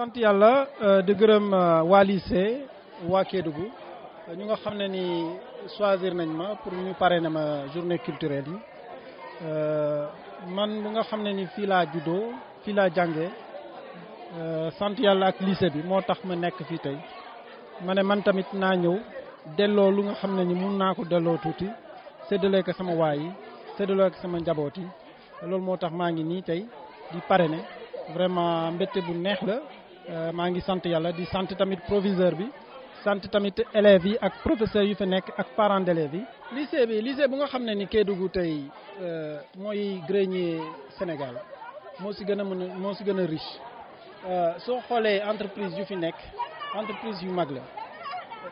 sant yàlla euh, di gërëm euh, waa lycée waa Kédougou ñu nga xam ne ni choisir nañ ma pour ñu pare na ma journée culturelle yi euh, man bu nga xam ne ni fii laa juddoo fii laa jàngee euh, sant yàlla ak lycée bi moo tax ma nekk fii tey ma ne man tamit naa ñëw delloo lu nga xam ne ni mun naa ko delloo tuuti séddalee ko sama waay yi séddalee ko sama njaboot yi loolu moo tax maa ngi nii tey di parrainé vraiment mbégte bu neex la euh, maa ngi sant yàlla di sant tamit proviseur bi sant tamit élèves yi ak professeurs yu fi nekk ak parents d'élèves yi. lycée bi lycée bu nga xam ne ni Kédougou tey euh, mooy grenier Sénégal moo si gën a mën a moo si gën a riche euh, soo xoolee entreprise yu fi nekk entreprise yu mag la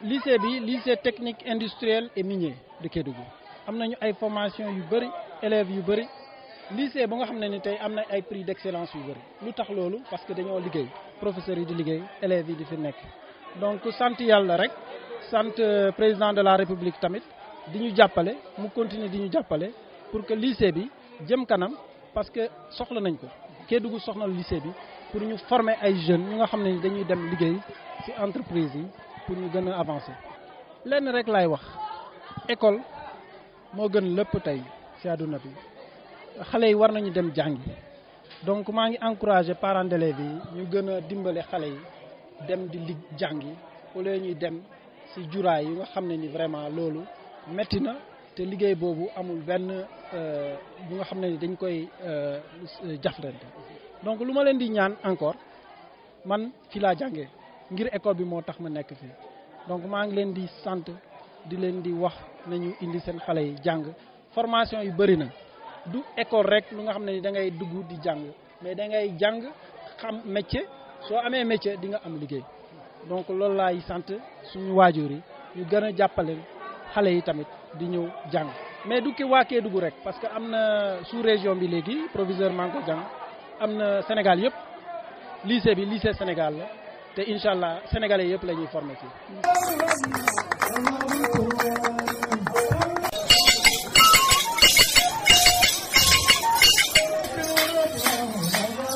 lycée bi lycée technique industriel et minier. de Kédougou am nañu ay formation yu bëri élèves yu bëri lycée ba nga xam ne ni tey am na ay prix d'excellence yu bëri lu tax loolu parce que dañoo liggéey professeurs yi di liggéey élèves yi di fi nekk donc sant yàlla rek sant euh, président de la république tamit di ñu jàppale mu continuer di ñu jàppale pour que lycée bi jëm kanam parce que soxla nañ ko Kédougou soxna lycée bi pour ñu former ay jeunes ñu nga xam ne dañuy dem liggéey ci entreprise yi pour ñu gën a avancer. lenn rek laay wax école moo gën lépp tey ci àdduna bi xale yi war nañu dem jàngi donc maa ngi encourager parents d'élèves yi ñu gën a dimbale xale yi dem di lig jàngi au lieu ñuy dem ci juraay yi nga xam ne ni vraiment loolu metti na. te liggéey boobu amul benn euh, bu nga xam ne dañ koy euh, jaflante donc lu ma leen di ñaan encore man fi laa jàngee ngir école bi moo tax ma nekk fii donc maa ngi leen di sant di leen di wax nañu indi seen xale yi jàng formation yi bëri na du école rek lu nga xam ne da ngay dugg di jàng mais da ngay jàng xam métier soo amee métier di nga am liggéey donc loolu laay sant suñu waajur yi ñu gën a jàppale xale yi tamit di ñëw jàng mais du ki waa Kédougou rek parce que am na sous région bi léegi proviseur maa ngi ko jàng am na Sénégal yëpp lycée bi lycée Sénégal la. te incha allah sénégalais yëpp la ñuy formé fii.